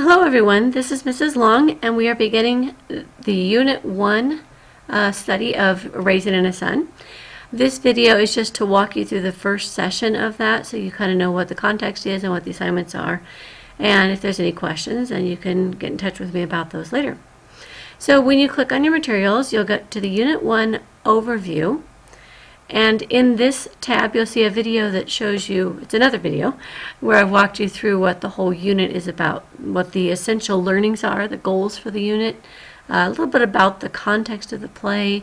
Hello everyone, this is Mrs. Long and we are beginning the Unit 1 uh, study of Raisin in a Sun. This video is just to walk you through the first session of that so you kind of know what the context is and what the assignments are. And if there's any questions, then you can get in touch with me about those later. So when you click on your materials, you'll get to the Unit 1 overview. And in this tab, you'll see a video that shows you, it's another video, where I've walked you through what the whole unit is about, what the essential learnings are, the goals for the unit, uh, a little bit about the context of the play,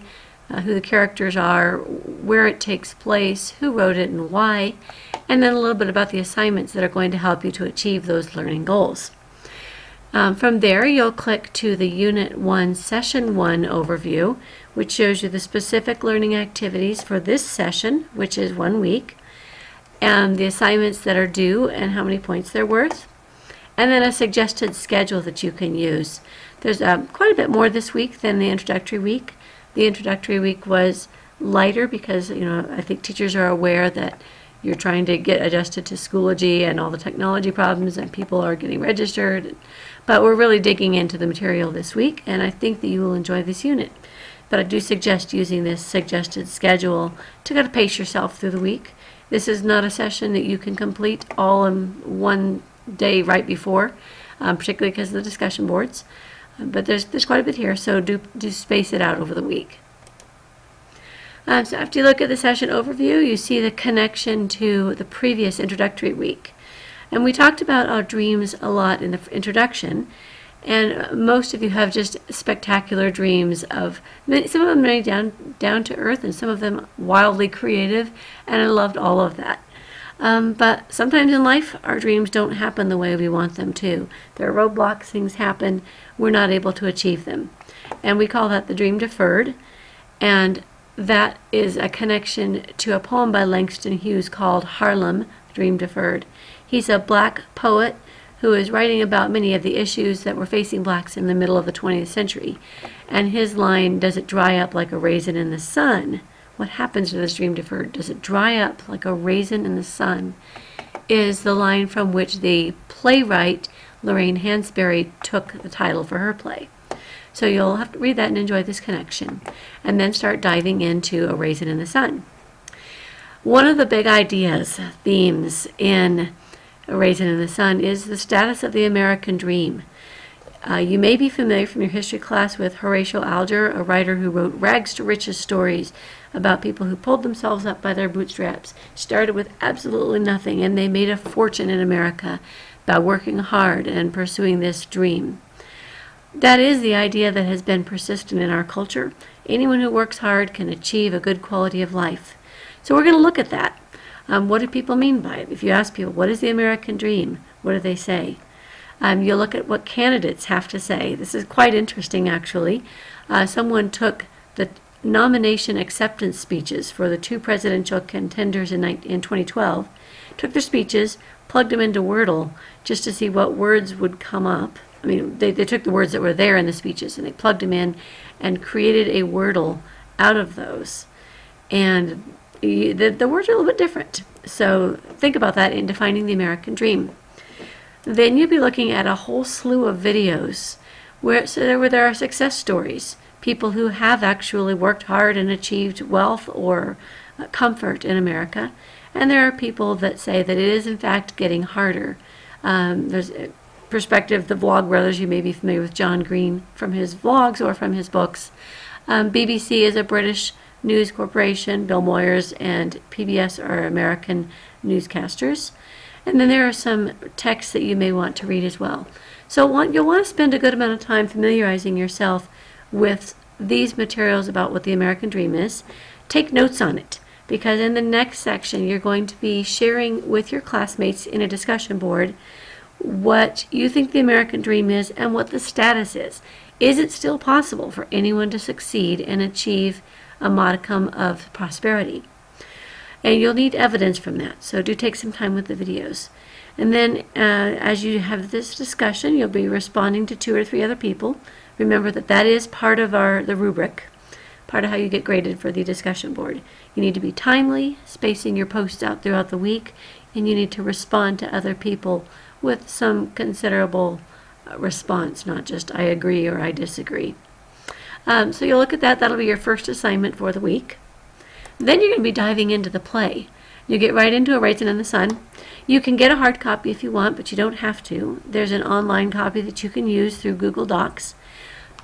uh, who the characters are, where it takes place, who wrote it and why, and then a little bit about the assignments that are going to help you to achieve those learning goals. Um, from there, you'll click to the Unit 1 Session 1 overview, which shows you the specific learning activities for this session, which is one week, and the assignments that are due and how many points they're worth, and then a suggested schedule that you can use. There's um, quite a bit more this week than the introductory week. The introductory week was lighter because, you know, I think teachers are aware that you're trying to get adjusted to Schoology and all the technology problems and people are getting registered. But we're really digging into the material this week, and I think that you will enjoy this unit. But I do suggest using this suggested schedule to kind of pace yourself through the week. This is not a session that you can complete all in one day right before, um, particularly because of the discussion boards. But there's, there's quite a bit here, so do, do space it out over the week. Um, so after you look at the session overview, you see the connection to the previous introductory week. And we talked about our dreams a lot in the introduction. And most of you have just spectacular dreams of some of them very down down to earth, and some of them wildly creative. And I loved all of that. Um, but sometimes in life, our dreams don't happen the way we want them to. There are roadblocks, things happen, we're not able to achieve them. And we call that the dream deferred. And that is a connection to a poem by Langston Hughes called Harlem, Dream Deferred. He's a black poet who is writing about many of the issues that were facing blacks in the middle of the 20th century. And his line, Does it dry up like a raisin in the sun? What happens to this dream deferred? Does it dry up like a raisin in the sun? Is the line from which the playwright Lorraine Hansberry took the title for her play. So you'll have to read that and enjoy this connection, and then start diving into A Raisin in the Sun. One of the big ideas, themes in a Raisin in the Sun is the status of the American dream. Uh, you may be familiar from your history class with Horatio Alger, a writer who wrote rags to riches stories about people who pulled themselves up by their bootstraps, started with absolutely nothing, and they made a fortune in America by working hard and pursuing this dream. That is the idea that has been persistent in our culture. Anyone who works hard can achieve a good quality of life. So we're going to look at that. Um, what do people mean by it? If you ask people, what is the American dream? What do they say? Um, you look at what candidates have to say. This is quite interesting, actually. Uh, someone took the nomination acceptance speeches for the two presidential contenders in, in 2012, took their speeches, plugged them into Wordle just to see what words would come up. I mean, they, they took the words that were there in the speeches and they plugged them in and created a Wordle out of those. And the, the words are a little bit different. So think about that in defining the American dream. Then you'll be looking at a whole slew of videos where, so there, where there are success stories, people who have actually worked hard and achieved wealth or uh, comfort in America. And there are people that say that it is in fact getting harder. Um, there's a perspective, the Vlogbrothers, you may be familiar with John Green from his vlogs or from his books. Um, BBC is a British News Corporation, Bill Moyers, and PBS are American newscasters. And then there are some texts that you may want to read as well. So you'll want to spend a good amount of time familiarizing yourself with these materials about what the American dream is. Take notes on it because in the next section you're going to be sharing with your classmates in a discussion board what you think the American dream is and what the status is. Is it still possible for anyone to succeed and achieve a modicum of prosperity. And you'll need evidence from that, so do take some time with the videos. And then uh, as you have this discussion, you'll be responding to two or three other people. Remember that that is part of our the rubric, part of how you get graded for the discussion board. You need to be timely, spacing your posts out throughout the week, and you need to respond to other people with some considerable uh, response, not just I agree or I disagree. Um, so you'll look at that. That'll be your first assignment for the week. Then you're going to be diving into the play. You get right into A Raisin in the Sun. You can get a hard copy if you want, but you don't have to. There's an online copy that you can use through Google Docs.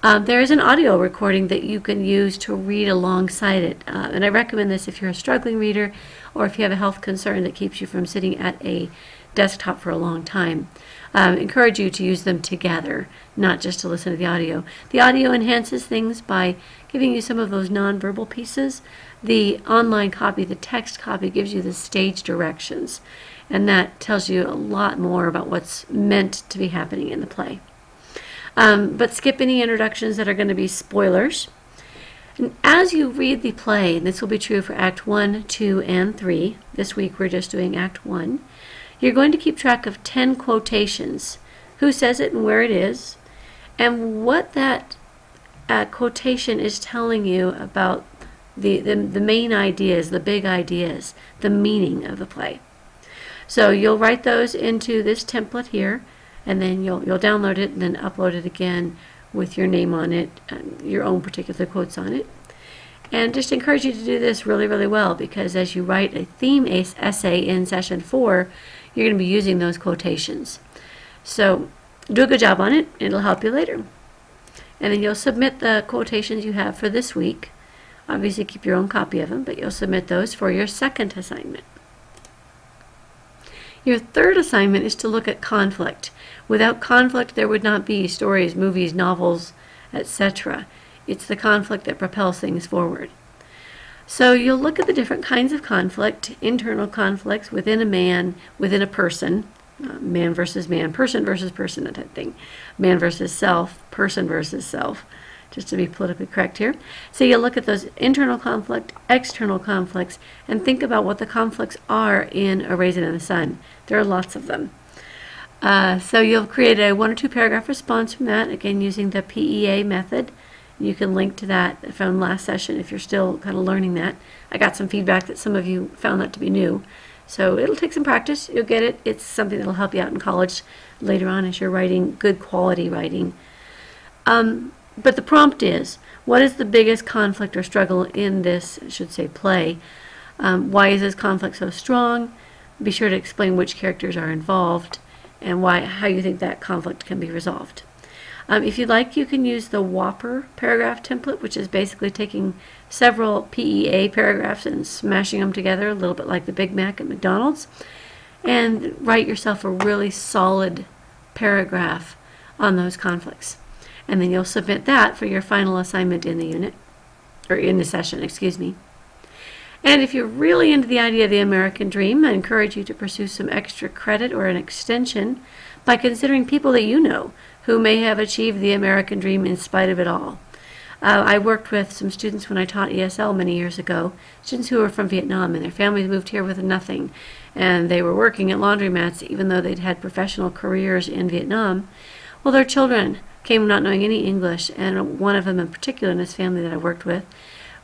Um, there is an audio recording that you can use to read alongside it. Uh, and I recommend this if you're a struggling reader or if you have a health concern that keeps you from sitting at a desktop for a long time. Um, encourage you to use them together, not just to listen to the audio. The audio enhances things by giving you some of those nonverbal pieces. The online copy, the text copy, gives you the stage directions, and that tells you a lot more about what's meant to be happening in the play. Um, but skip any introductions that are going to be spoilers. And as you read the play, and this will be true for Act 1, 2, and 3, this week we're just doing Act 1, you're going to keep track of 10 quotations, who says it and where it is, and what that uh, quotation is telling you about the, the, the main ideas, the big ideas, the meaning of the play. So you'll write those into this template here, and then you'll, you'll download it and then upload it again with your name on it, your own particular quotes on it. And just encourage you to do this really, really well because as you write a theme essay in session four, you're going to be using those quotations. So do a good job on it. It'll help you later. And then you'll submit the quotations you have for this week. Obviously keep your own copy of them, but you'll submit those for your second assignment. Your third assignment is to look at conflict. Without conflict, there would not be stories, movies, novels, etc. It's the conflict that propels things forward. So you'll look at the different kinds of conflict, internal conflicts within a man, within a person, uh, man versus man, person versus person, that type of thing, man versus self, person versus self, just to be politically correct here. So you'll look at those internal conflict, external conflicts, and think about what the conflicts are in A Raisin in the Sun. There are lots of them. Uh, so you'll create a one or two paragraph response from that, again using the PEA method. You can link to that from last session if you're still kind of learning that. I got some feedback that some of you found that to be new. So it'll take some practice. You'll get it. It's something that'll help you out in college later on as you're writing good quality writing. Um, but the prompt is, what is the biggest conflict or struggle in this, I should say, play? Um, why is this conflict so strong? Be sure to explain which characters are involved and why, how you think that conflict can be resolved. Um, if you'd like, you can use the Whopper paragraph template, which is basically taking several PEA paragraphs and smashing them together, a little bit like the Big Mac at McDonald's, and write yourself a really solid paragraph on those conflicts. And then you'll submit that for your final assignment in the unit, or in the session, excuse me. And if you're really into the idea of the American dream, I encourage you to pursue some extra credit or an extension by considering people that you know who may have achieved the American dream in spite of it all. Uh, I worked with some students when I taught ESL many years ago, students who were from Vietnam and their families moved here with nothing. And they were working at laundromats even though they'd had professional careers in Vietnam. Well, their children came not knowing any English, and one of them in particular in this family that I worked with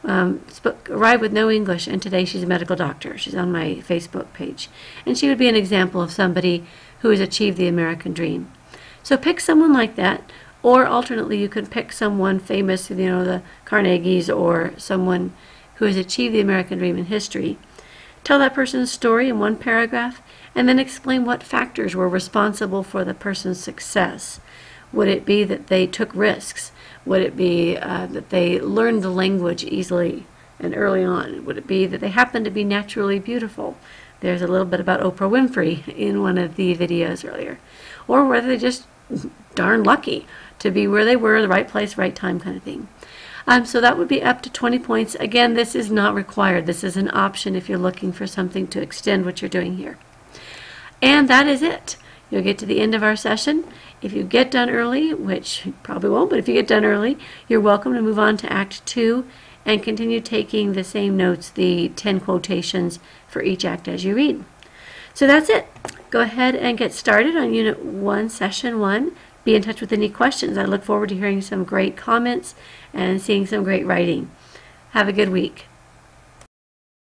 um, spoke, arrived with no English, and today she's a medical doctor. She's on my Facebook page. And she would be an example of somebody who has achieved the American dream. So pick someone like that, or alternately, you could pick someone famous, you know, the Carnegies, or someone who has achieved the American dream in history. Tell that person's story in one paragraph, and then explain what factors were responsible for the person's success. Would it be that they took risks? Would it be uh, that they learned the language easily and early on? Would it be that they happened to be naturally beautiful? There's a little bit about Oprah Winfrey in one of the videos earlier. Or whether they just darn lucky to be where they were, the right place, right time kind of thing. Um, so that would be up to 20 points. Again, this is not required. This is an option if you're looking for something to extend what you're doing here. And that is it. You'll get to the end of our session. If you get done early, which you probably won't, but if you get done early, you're welcome to move on to Act 2 and continue taking the same notes, the 10 quotations for each act as you read. So that's it go ahead and get started on Unit 1, Session 1. Be in touch with any questions. I look forward to hearing some great comments and seeing some great writing. Have a good week.